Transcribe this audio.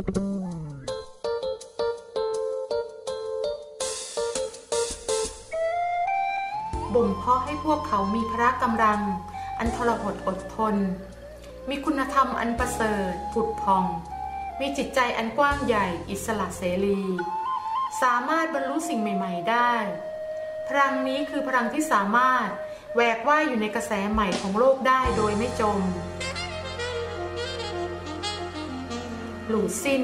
บ่มเพาะให้พวกเขามีพละกำลัง อันทรหดอดทน มีคุณธรรมอันประเสริฐผุดพอง มีจิตใจอันกว้างใหญ่อิสระเสรี สามารถบรรลุสิ่งใหม่ ๆ ได้ พลังนี้คือพลังที่สามารถแหวกว่ายอยู่ในกระแสใหม่ของโลกได้โดยไม่จม หลู่สิ้น